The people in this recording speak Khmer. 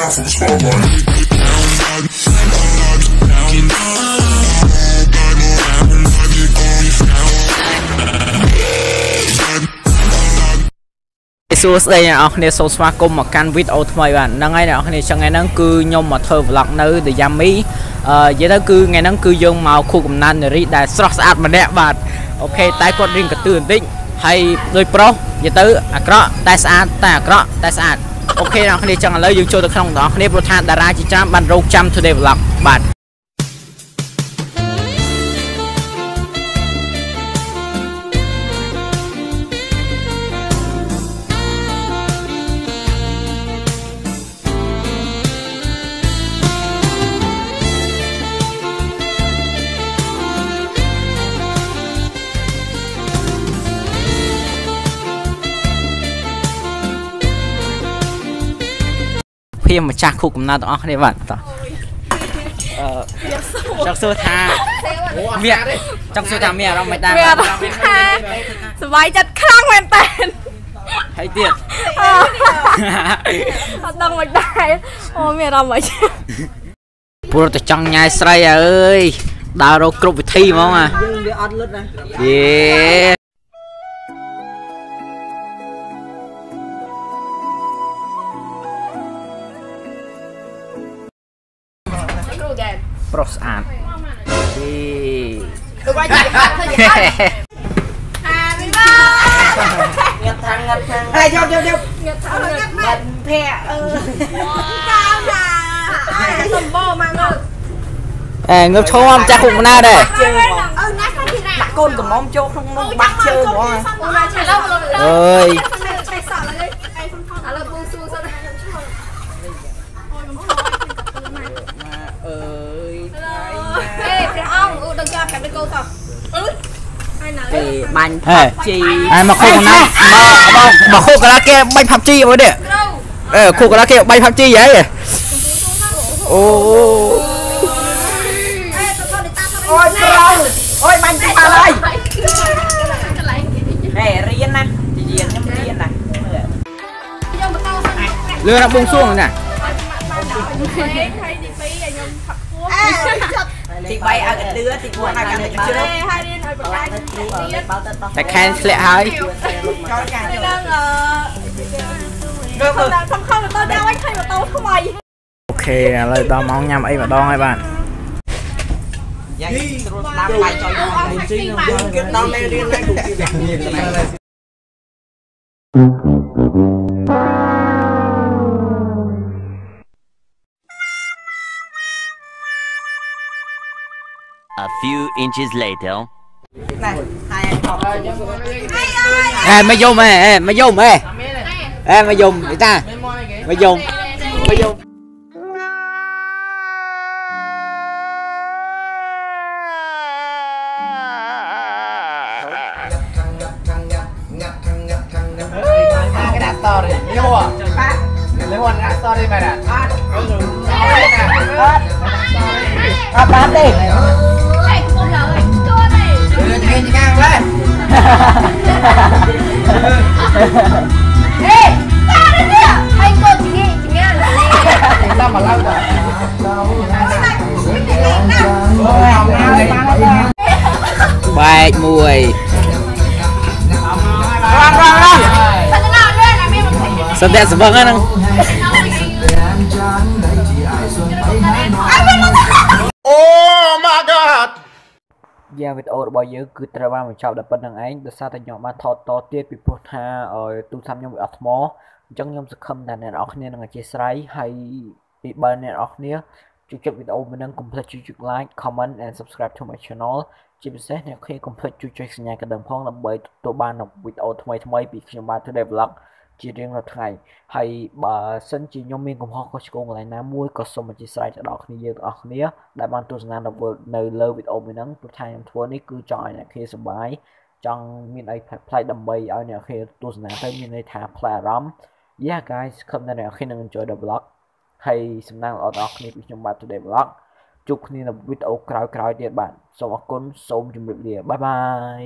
down for the spotlight. ។សួស្តីអ្នកនរគ្នាសូមស្វាគមន៍មកកាន់វីដេអូថ្មីបាទហ្នឹងហើយអ្នកនរគ្នាចឹងថ្ងៃហ្នឹងគឺខ្ញុំមកធ្វើ vlog នៅ The Yummy អឺនិយាយទៅគឺថ្ងៃហ្នឹងគឺយើងមកខួបកំណើតនារីដែលស្រស់ស្អាតម្នាក់បាទអូខេតែគាត់រៀងកន្ទឿបន្តិចហើយដូចប្រុសនិយាយទៅអាក្រក់តែស្អាតតែអាក្រក់តែស្អាត អូខេអ្នកនរគ្នាចឹងឥឡូវយើងចូលទៅក្នុងបងប្អូនគ្នាព្រោះថាតារាជាច្រើនបានរងចាំ Today Vlog បាទ ភៀមម្ចាស់ខួបកំណើតទាំងអស់គ្នាបាទតោះអឺចង់សួរថាមានចង់សួរថាមានអារម្មណ៍មិនដែរមានអារម្មណ៍ថាសប្បាយចិត្តខ្លាំងមែនតើហើយទៀតអត់ដឹងមិនដែរអូមានអារម្មណ៍អីព្រោះតែចង់ញ៉ាយស្រីអើយដើររកគ្រប់វិធីហ្មងអាយើងវាអត់លុតណាយេ ប្រុសស្អាតយេទៅបាយចិត្តទៅយល់អាមីបាងាត់ខាងងាត់ខាងហើយយកយកយកងឹតថាងឹតបាត់ភ័ក្រអឺកាលណាអាសំបោមកងឹតអេងើបឈរមកម្ចាស់ខួបកំណើតដែរជើងហ្មងអឺណាស់ថាទីណាដាក់កូនកំមុំចូលក្នុងនោះបាក់ជើងហ្មងអូណាឆៃឡូវអើយ អង្គអូដឹងចាប្រាប់ទៅកោតោះអឺហើយណាគេបាញ់ហេជីអែមកខួបកំណើតមកមកមកខួបកន្លះគេបាញ់ PUBG មកនេះគ្រូអេខួបកន្លះគេបាញ់ PUBG ហីអូអេទៅទៅតាទៅអូយប្រងអូយបាញ់ទីបាល់ហើយកន្លែងហេរៀនណាជារៀនខ្ញុំរៀនណាមើលយកបន្តសិនលឿនដល់បួងសួងណា ហើយទី2ឲ្យខ្ញុំផឹកពោះអេចាប់ ទី3ឲ្យកលឿទី4ឲ្យកាន់តែជ្រឹកហើយរៀនឲ្យបកាយទៀតបើទៅដោះតែខែនធ្លាក់ហើយចូលចាហើយចូលនឹងអឺមើលមើលសំខាន់បន្តដល់ឲ្យឃើញម៉ូតូថ្មីអូខេឥឡូវដល់ម៉ោងញ៉ាំអីម្ដងហើយបាទយ៉ាងស្រួលស្ដាប់បាយចូលយកមកជីយើងគិតដល់មេរៀនណាគូគិត A few inches later. ណែហើយអត់អេមកយំអេអេមកយំអេអេមកយំអីតាមកយំមកយំ cái đạn to này nhớ không lấy hoàn đạn to đi ngang lên ហេតានេះហើយកូនជីជីងាឡាលេ sao mà lâu rồi Ôi, hỏng nào đấy, bán nó ra. បែកមួយ Răng, răng, răng. តែទៅណាលើណាមានមិនឃើញ សន្តិសបឹងហ្នឹង Oh my god! យ៉ាងវីដេអូរបស់យើងគឺត្រូវបានបញ្ចប់ដល់ប៉ុណ្្នឹងឯងដោយសារតែខ្ញុំបានថតតទៀតពីព្រោះថាអឺទូរស័ព្ទខ្ញុំវាអត់ថ្មអញ្ចឹងខ្ញុំសង្ឃឹមថាអ្នកនរគ្នានឹងអធិស្ឋានហើយពីបើអ្នកនរគ្នាជួយចុចវីដេអូមួយហ្នឹងកុំភ្លេចជួយចុច like comment and subscribe to my channel ជាពិសេសអ្នកគ្នាកុំភ្លេចជួយចុចសញ្ញាកណ្ដឹងផងដើម្បីទទួលបាននូវវីដេអូថ្មីថ្មីៗពីខ្ញុំបាន Today Vlog ជារៀងរាល់ថ្ងៃហើយបើសិនជាខ្ញុំមានកំហុសខុសឆ្គងកន្លែងណាមួយក៏សូមអធិស្ឋានទៅដល់គ្នាយើងទាំងអស់គ្នាដែលបានទស្សនានៅនៅលើវីដេអូមួយហ្នឹងព្រោះថាខ្ញុំធ្វើនេះគឺចង់ឲ្យអ្នកគ្នាសប្បាយចង់មានអីប្លែកៗដើម្បីឲ្យអ្នកគ្នាទស្សនាទៅមានន័យថាប្លែកអារម្មណ៍ Yeah guys ខំតែអ្នកគ្នានឹង enjoy the vlog ហើយសំណាងល្អដល់អ្នកគ្នាពីខ្ញុំបាទ Today Vlog ជួបគ្នានៅវីដេអូក្រោយៗទៀតបាទសូមអរគុណសូមជម្រាបលាបាយបាយ